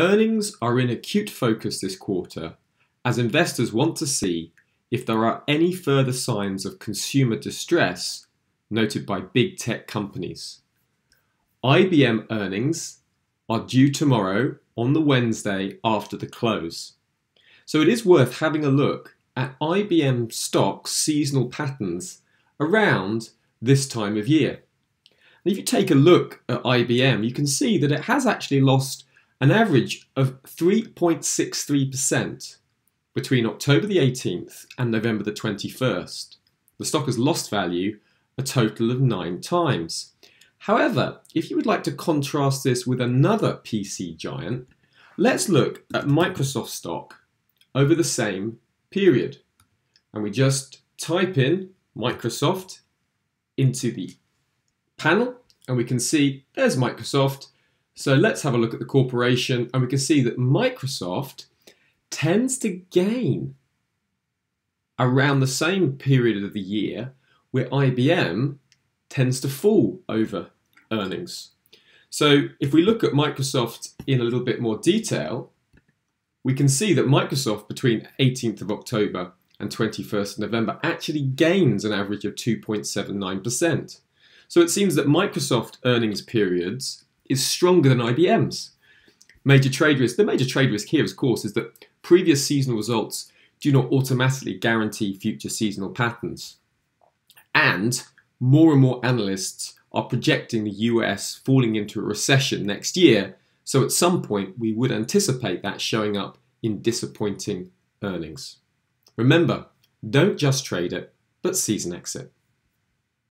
Earnings are in acute focus this quarter as investors want to see if there are any further signs of consumer distress noted by big tech companies. IBM earnings are due tomorrow on the Wednesday after the close. So it is worth having a look at IBM stock's seasonal patterns around this time of year. And if you take a look at IBM, you can see that it has actually lost an average of 3.63% between October the 18th and November the 21st. The stock has lost value a total of nine times. However, if you would like to contrast this with another PC giant, let's look at Microsoft stock over the same period. And we just type in Microsoft into the panel and we can see there's Microsoft. So let's have a look at the corporation and we can see that Microsoft tends to gain around the same period of the year where IBM tends to fall over earnings. So if we look at Microsoft in a little bit more detail, we can see that Microsoft between 18th of October and 21st of November actually gains an average of 2.79%. So it seems that Microsoft earnings periods is stronger than IBM's. Major trade risk, the major trade risk here, of course, is that previous seasonal results do not automatically guarantee future seasonal patterns. And more and more analysts are projecting the US falling into a recession next year, so at some point we would anticipate that showing up in disappointing earnings. Remember, don't just trade it, but Seasonax it.